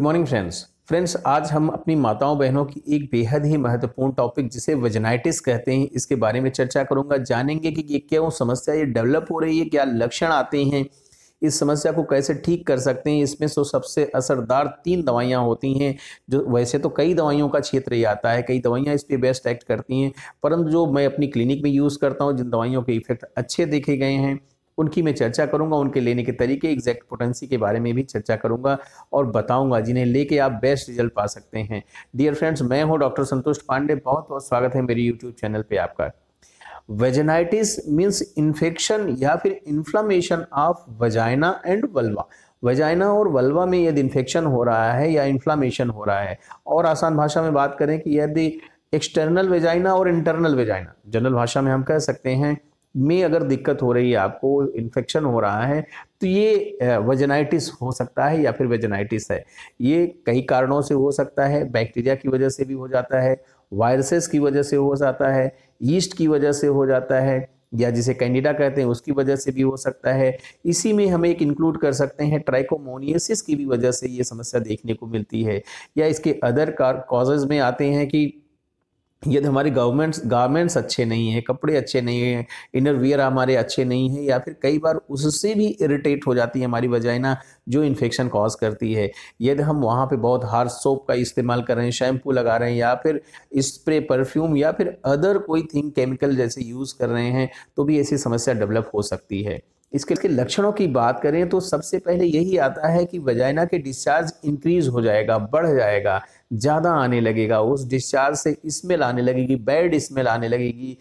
Good morning friends friends आज हम अपनी माताओं बहनों की एक बेहद ही महत्वपूर्ण टॉपिक जिसे वजनाइटिस कहते हैं, इसके बारे में चर्चा करूँगा। जानेंगे कि ये क्यों समस्या, ये डेवलप हो रही है, क्या लक्षण आते हैं, इस समस्या को कैसे ठीक कर सकते हैं? इसमें तो सबसे असरदार तीन दवाइयाँ होती हैं, जो वैसे तो कई दवाइयों का क्षेत्र ही आता है, कई दवाइयाँ इस पर बेस्ट एक्ट करती हैं, परंतु जो मैं अपनी क्लिनिक में यूज़ करता हूँ, जिन दवाइयों के इफ़ेक्ट अच्छे देखे गए हैं उनकी मैं चर्चा करूँगा, उनके लेने के तरीके एग्जैक्ट पोटेंसी के बारे में भी चर्चा करूँगा और बताऊँगा जिन्हें लेके आप बेस्ट रिज़ल्ट पा सकते हैं। डियर फ्रेंड्स मैं हूँ डॉक्टर संतोष पांडे। बहुत बहुत स्वागत है मेरे यूट्यूब चैनल पे आपका। वेजेनाइटिस मीन्स इन्फेक्शन या फिर inflammation of vagina and vulva vagina और वल्वा में यदि इन्फेक्शन हो रहा है या इन्फ्लामेशन हो रहा है, और आसान भाषा में बात करें कि यदि एक्सटर्नल वेजाइना और इंटरनल वेजाइना जनरल भाषा में हम कह सकते हैं में अगर दिक्कत हो रही है, आपको इन्फेक्शन हो रहा है तो ये वेजनाइटिस हो सकता है या फिर वेजनाइटिस है। ये कई कारणों से हो सकता है। बैक्टीरिया की वजह से भी हो जाता है वायरसेस की वजह से हो जाता है ईस्ट की वजह से हो जाता है, या जिसे कैंडिडा कहते हैं, उसकी वजह से भी हो सकता है। इसी में हम एक इंक्लूड कर सकते हैं ट्राइकोमोनियसिस की भी वजह से ये समस्या देखने को मिलती है। या इसके अदर कॉजेज में आते हैं कि यदि हमारे गवर्नमेंट्स गारमेंट्स अच्छे नहीं हैं, कपड़े अच्छे नहीं हैं इनर वियर हमारे अच्छे नहीं हैं, या फिर कई बार उससे भी इरिटेट हो जाती है हमारी वजाइना जो इन्फेक्शन कॉज करती है। यदि हम वहाँ पे बहुत हार्ड सोप का इस्तेमाल कर रहे हैं शैम्पू लगा रहे हैं, या फिर स्प्रे परफ्यूम या फिर अदर कोई थिंग केमिकल जैसे यूज़ कर रहे हैं तो भी ऐसी समस्या डेवलप हो सकती है। इसके इसके लक्षणों की बात करें तो सबसे पहले यही आता है कि वजाइना के डिस्चार्ज इंक्रीज हो जाएगा, बढ़ जाएगा ज़्यादा आने लगेगा, उस डिस्चार्ज से स्मेल आने लगेगी बैड स्मेल आने लगेगी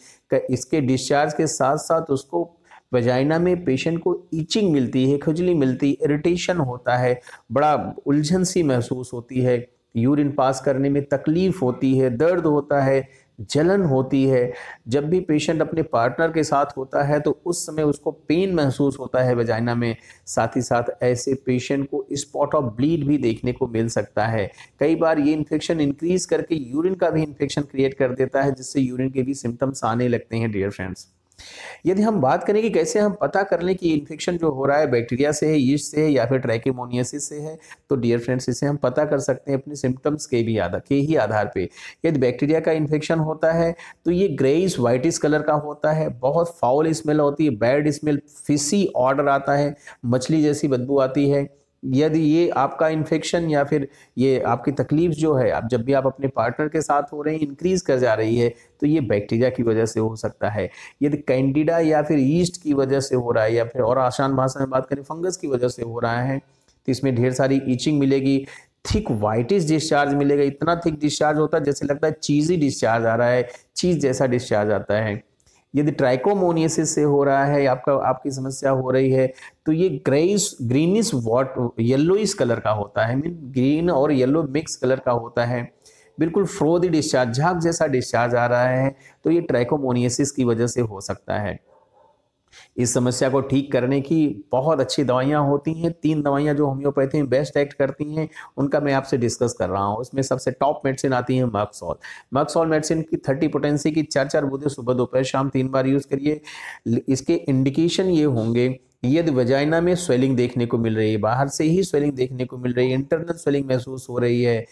इसके डिस्चार्ज के साथ साथ उसको वजाइना में पेशेंट को ईचिंग मिलती है, खुजली मिलती इरिटेशन होता है, बड़ा उलझन सी महसूस होती है यूरिन पास करने में तकलीफ़ होती है, दर्द होता है जलन होती है। जब भी पेशेंट अपने पार्टनर के साथ होता है तो उस समय उसको पेन महसूस होता है वजाइना में। साथ ही साथ ऐसे पेशेंट को स्पॉट ऑफ़ ब्लीड भी देखने को मिल सकता है। कई बार ये इन्फेक्शन इंक्रीज करके यूरिन का भी इन्फेक्शन क्रिएट कर देता है, जिससे यूरिन के भी सिम्टम्स आने लगते हैं डियर फ्रेंड्स यदि हम बात करें कि कैसे हम पता कर लें कि इन्फेक्शन जो हो रहा है बैक्टीरिया से है ईस्ट से है या फिर ट्रैकेमोनियसिस से है तो डियर फ्रेंड्स इसे हम पता कर सकते हैं अपने सिम्टम्स के भी आधार के ही आधार पे। यदि बैक्टीरिया का इन्फेक्शन होता है तो ये ग्रेइस वाइटिस कलर का होता है, बहुत फाउल स्मेल होती है बैड स्मेल फिसी ऑर्डर आता है, मछली जैसी बदबू आती है यदि ये आपका इन्फेक्शन या फिर ये आपकी तकलीफ़ जो है, आप जब भी आप अपने पार्टनर के साथ हो रहे हैं इंक्रीज कर जा रही है तो ये बैक्टीरिया की वजह से हो सकता है। यदि कैंडिडा या फिर ईस्ट की वजह से हो रहा है या फिर और आसान भाषा में बात करें फंगस की वजह से हो रहा है तो इसमें ढेर सारी ईचिंग मिलेगी थिक वाइटिस डिस्चार्ज मिलेगा। इतना थिक डिस्चार्ज होता है, जैसे लगता है चीज़ी डिस्चार्ज आ रहा है चीज़ जैसा डिस्चार्ज आता है। यदि ट्राइकोमोनियसिस से हो रहा है आपका, आपकी समस्या हो रही है तो ये greyish greenish white yellowish colour का होता है। मीन ग्रीन और येल्लो मिक्स कलर का होता है। बिल्कुल फ्रोदी डिस्चार्ज झाग जैसा डिस्चार्ज आ रहा है तो ये ट्राइकोमोनियसिस की वजह से हो सकता है। इस समस्या को ठीक करने की बहुत अच्छी दवाइयाँ होती हैं। तीन दवाइयाँ जो होम्योपैथी में बेस्ट एक्ट करती हैं, उनका मैं आपसे डिस्कस कर रहा हूँ। उसमें सबसे टॉप मेडिसिन आती है merc sol. Merc sol medicine की थर्टी पोटेंसी की चार चार बूंदे सुबह दोपहर शाम तीन बार यूज़ करिए। इसके इंडिकेशन ये होंगे, यदि वजाइना में स्वेलिंग देखने को मिल रही है, बाहर से ही स्वेलिंग देखने को मिल रही है, इंटरनल स्वेलिंग महसूस हो रही है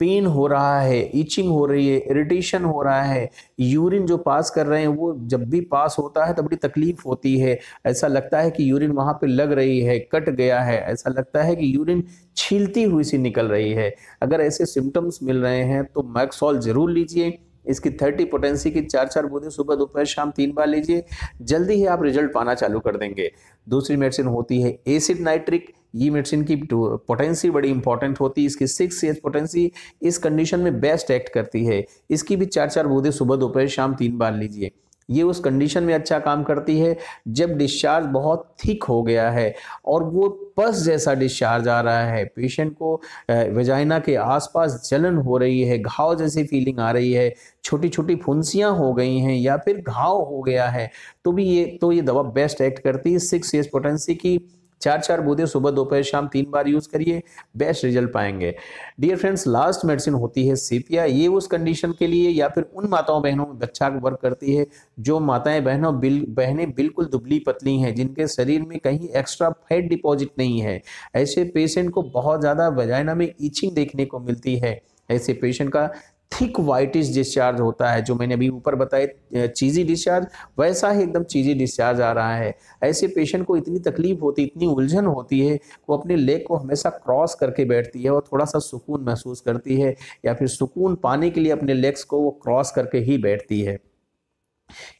पेन हो रहा है ईचिंग हो रही है, इरिटेशन हो रहा है, यूरिन जो पास कर रहे हैं वो जब भी पास होता है तो बड़ी तकलीफ़ होती है। ऐसा लगता है कि यूरिन वहाँ पे लग रही है, कट गया है। ऐसा लगता है कि यूरिन छीलती हुई सी निकल रही है। अगर ऐसे सिम्टम्स मिल रहे हैं तो मैक्सॉल ज़रूर लीजिए। इसकी थर्टी पोटेंसी की चार चार बूंदें सुबह दोपहर शाम तीन बार लीजिए। जल्दी ही आप रिज़ल्ट पाना चालू कर देंगे। दूसरी मेडिसिन होती है एसिड नाइट्रिक ये मेडिसिन की पोटेंसी बड़ी इंपॉर्टेंट होती है। इसकी सिक्स एज पोटेंसी इस कंडीशन में बेस्ट एक्ट करती है। इसकी भी चार चार बूंदें सुबह दोपहर शाम तीन बार लीजिए। ये उस कंडीशन में अच्छा काम करती है, जब डिस्चार्ज बहुत थिक हो गया है और वो पस जैसा डिस्चार्ज आ रहा है। पेशेंट को वजाइना के आसपास जलन हो रही है, घाव जैसी फीलिंग आ रही है छोटी छोटी फुंसियाँ हो गई हैं या फिर घाव हो गया है तो भी ये तो ये दवा बेस्ट एक्ट करती है। सिक्स एज पोटेंसी की चार चार बूंदे सुबह दोपहर शाम तीन बार यूज़ करिए, बेस्ट रिज़ल्ट पाएँगे। डियर फ्रेंड्स लास्ट मेडिसिन होती है सीपिया ये उस कंडीशन के लिए या फिर उन माताओं बहनों में बच्चा वर्क करती है, जो माताएँ बहनों बिल, बहनें बिल्कुल दुबली पतली हैं, जिनके शरीर में कहीं एक्स्ट्रा फैट डिपॉजिट नहीं है। ऐसे पेशेंट को बहुत ज़्यादा वजाइना में ईचिंग देखने को मिलती है। ऐसे पेशेंट का थिक वाइटिश डिस्चार्ज होता है, जो मैंने अभी ऊपर बताए चीज़ी डिस्चार्ज वैसा ही एकदम चीज़ी डिस्चार्ज आ रहा है। ऐसे पेशेंट को इतनी तकलीफ़ होती, इतनी उलझन होती है, वो अपने लेग को हमेशा क्रॉस करके बैठती है और थोड़ा सा सुकून महसूस करती है, या फिर सुकून पाने के लिए अपने लेग्स को वो क्रॉस करके ही बैठती है।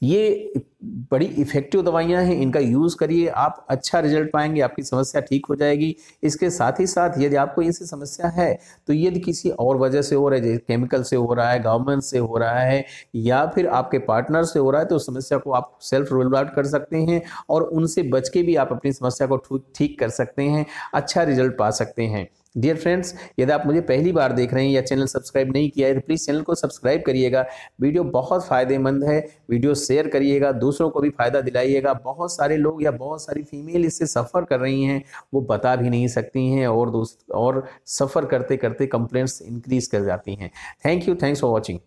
ये बड़ी इफ़ेक्टिव दवाइयाँ हैं, इनका यूज़ करिए, आप अच्छा रिज़ल्ट पाएँगे, आपकी समस्या ठीक हो जाएगी। इसके साथ ही साथ यदि आपको ऐसी समस्या है तो यदि किसी और वजह से हो रहा है, जैसे केमिकल से हो रहा है गवर्नमेंट से हो रहा है, या फिर आपके पार्टनर से हो रहा है तो समस्या को आप सेल्फ रोल आउट कर सकते हैं और उनसे बच के भी आप अपनी समस्या को ठीक कर सकते हैं अच्छा रिज़ल्ट पा सकते हैं। डियर फ्रेंड्स यदि आप मुझे पहली बार देख रहे हैं या चैनल सब्सक्राइब नहीं किया है तो प्लीज़ चैनल को सब्सक्राइब करिएगा। वीडियो बहुत फ़ायदेमंद है, वीडियो शेयर करिएगा, दूसरों को भी फ़ायदा दिलाइएगा। बहुत सारे लोग या बहुत सारी फीमेल इससे सफ़र कर रही हैं, वो बता भी नहीं सकती हैं और दोस्त और सफ़र करते करते कंप्लेंट्स इंक्रीज कर जाती हैं। Thank you thanks for watching